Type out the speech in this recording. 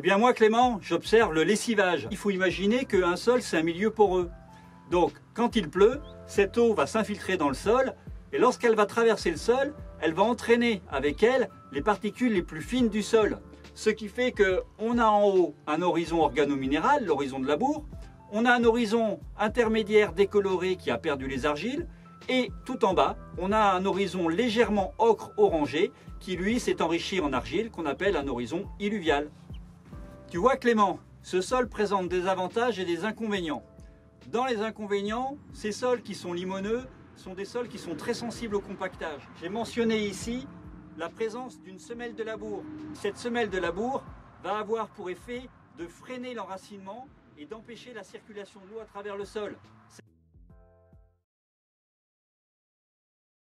bien moi Clément, j'observe le lessivage. Il faut imaginer qu'un sol c'est un milieu poreux. Donc quand il pleut, cette eau va s'infiltrer dans le sol et lorsqu'elle va traverser le sol, elle va entraîner avec elle les particules les plus fines du sol. Ce qui fait qu'on a en haut un horizon organominéral, l'horizon de la bourre, on a un horizon intermédiaire décoloré qui a perdu les argiles, et tout en bas, on a un horizon légèrement ocre-orangé qui lui s'est enrichi en argile qu'on appelle un horizon illuvial. Tu vois Clément, ce sol présente des avantages et des inconvénients. Dans les inconvénients, ces sols qui sont limoneux sont des sols qui sont très sensibles au compactage. J'ai mentionné ici la présence d'une semelle de labour. Cette semelle de labour va avoir pour effet de freiner l'enracinement et d'empêcher la circulation de l'eau à travers le sol.